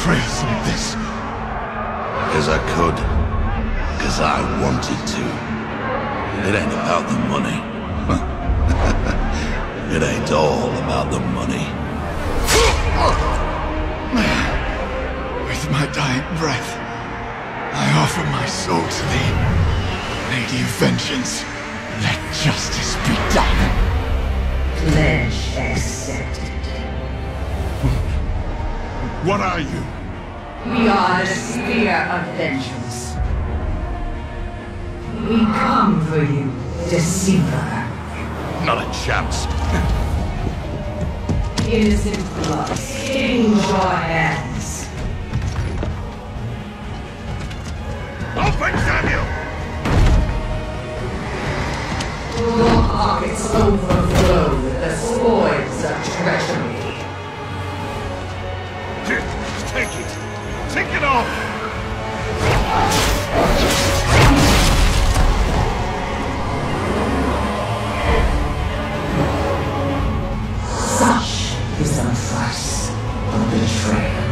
betray us like this? Because I could. Because I wanted to. It ain't about the money. it ain't all about the money. With my dying breath, I offer my soul to thee. Lady of Vengeance, let justice be done. What are you? We are the Spear of Vengeance. We come for you, Deceiver. Not a chance. Innocent blood stains your hands. Open, Samuel! Your pockets overflow Take it! Take it off! Such is the price of betrayal.